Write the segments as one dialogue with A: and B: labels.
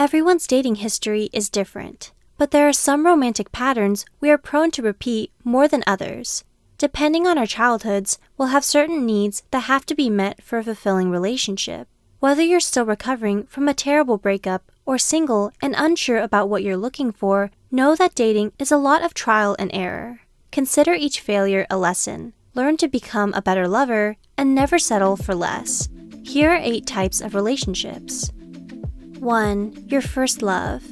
A: Everyone's dating history is different, but there are some romantic patterns we are prone to repeat more than others. Depending on our childhoods, we'll have certain needs that have to be met for a fulfilling relationship. Whether you're still recovering from a terrible breakup or single and unsure about what you're looking for, know that dating is a lot of trial and error. Consider each failure a lesson. Learn to become a better lover and never settle for less. Here are eight types of relationships. 1. Your first love.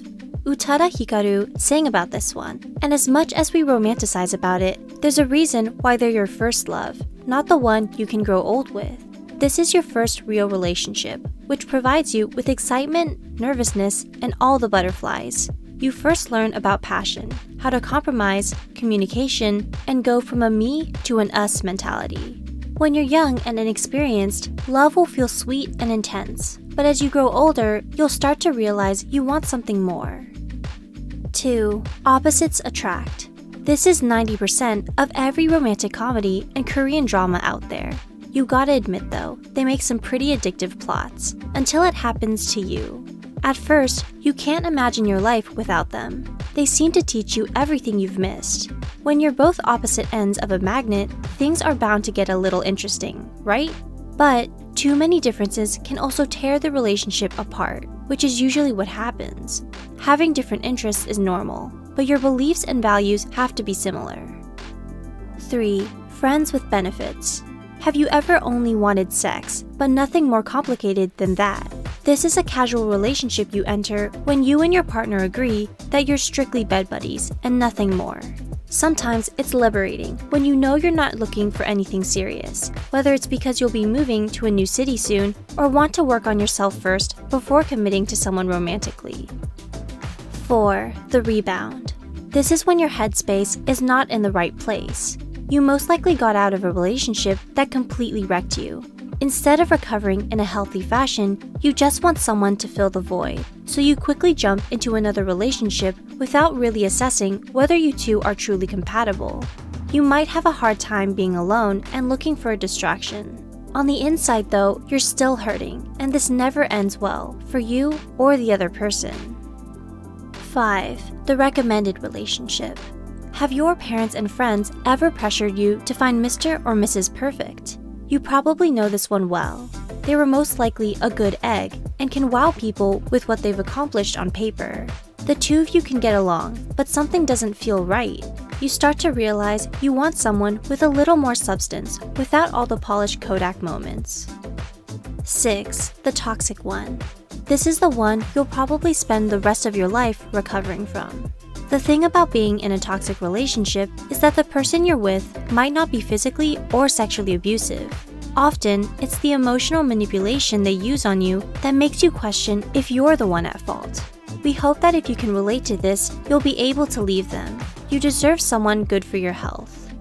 A: Utada Hikaru sang about this one, and as much as we romanticize about it, there's a reason why they're your first love, not the one you can grow old with. This is your first real relationship, which provides you with excitement, nervousness, and all the butterflies. You first learn about passion, how to compromise, communication, and go from a me to an us mentality. When you're young and inexperienced, love will feel sweet and intense, but as you grow older, you'll start to realize you want something more. 2. Opposites attract. This is 90% of every romantic comedy and Korean drama out there. You gotta admit though, they make some pretty addictive plots, until it happens to you. At first, you can't imagine your life without them. They seem to teach you everything you've missed. When you're both opposite ends of a magnet, things are bound to get a little interesting, right? But too many differences can also tear the relationship apart, which is usually what happens. Having different interests is normal, but your beliefs and values have to be similar. 3. Friends with benefits. Have you ever only wanted sex, but nothing more complicated than that? This is a casual relationship you enter when you and your partner agree that you're strictly bed buddies and nothing more. Sometimes it's liberating when you know you're not looking for anything serious, whether it's because you'll be moving to a new city soon or want to work on yourself first before committing to someone romantically. 4. The rebound. This is when your headspace is not in the right place. You most likely got out of a relationship that completely wrecked you. Instead of recovering in a healthy fashion, you just want someone to fill the void, so you quickly jump into another relationship without really assessing whether you two are truly compatible. You might have a hard time being alone and looking for a distraction. On the inside, though, you're still hurting, and this never ends well for you or the other person. 5. The recommended relationship. Have your parents and friends ever pressured you to find Mr. or Mrs. Perfect? You probably know this one well. They were most likely a good egg and can wow people with what they've accomplished on paper. The two of you can get along, but something doesn't feel right. You start to realize you want someone with a little more substance without all the polished Kodak moments. 6. The toxic one. This is the one you'll probably spend the rest of your life recovering from. The thing about being in a toxic relationship is that the person you're with might not be physically or sexually abusive. Often, it's the emotional manipulation they use on you that makes you question if you're the one at fault. We hope that if you can relate to this, you'll be able to leave them. You deserve someone good for your health.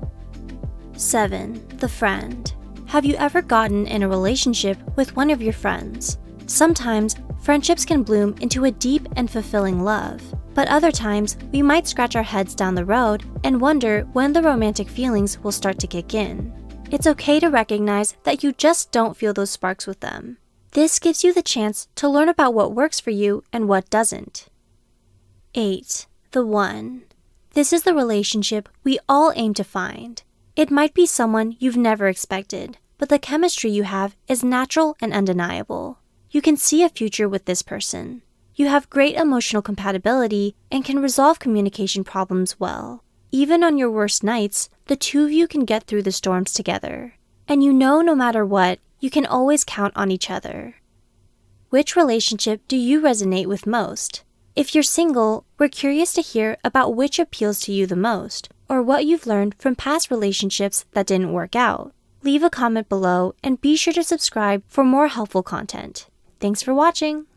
A: 7. The friend. Have you ever gotten in a relationship with one of your friends? Sometimes, friendships can bloom into a deep and fulfilling love. But other times, we might scratch our heads down the road and wonder when the romantic feelings will start to kick in. It's okay to recognize that you just don't feel those sparks with them. This gives you the chance to learn about what works for you and what doesn't. 8. The One. This is the relationship we all aim to find. It might be someone you've never expected, but the chemistry you have is natural and undeniable. You can see a future with this person. You have great emotional compatibility and can resolve communication problems well. Even on your worst nights, the two of you can get through the storms together. And you know no matter what, you can always count on each other. Which relationship do you resonate with most? If you're single, we're curious to hear about which appeals to you the most, or what you've learned from past relationships that didn't work out. Leave a comment below and be sure to subscribe for more helpful content. Thanks for watching!